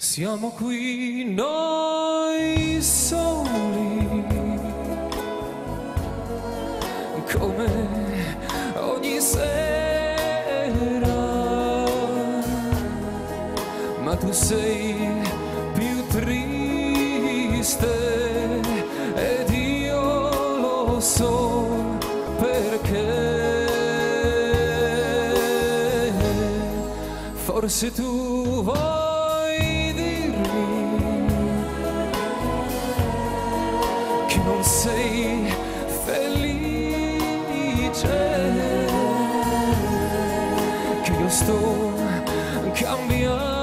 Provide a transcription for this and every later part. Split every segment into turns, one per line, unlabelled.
Siamo qui noi soli, come ogni sera, ma tu sei più triste ed io lo so perché. Forse tu return che io sto cambiando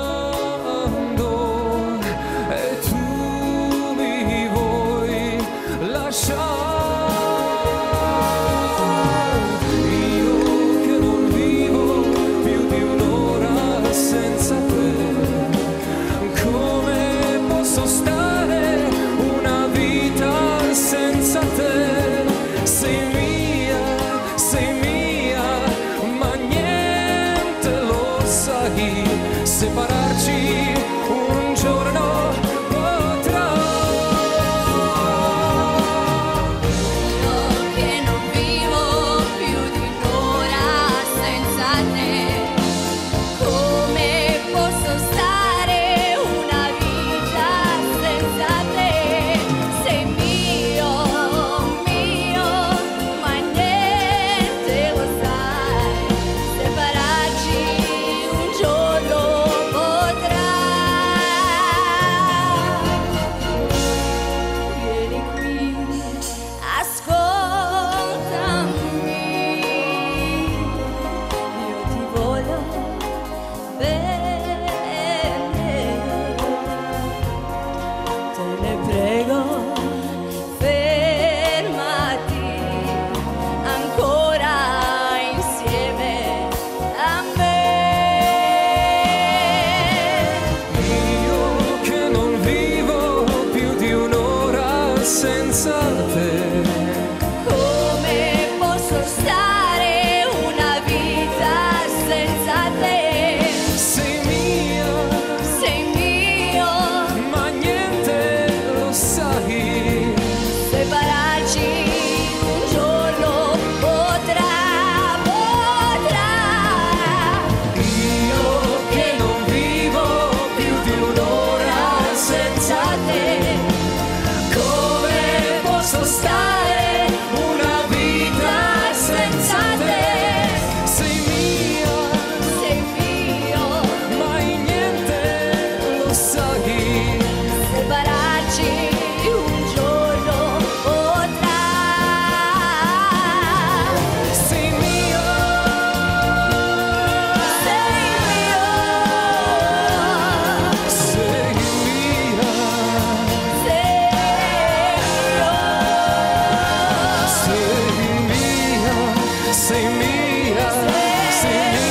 Sing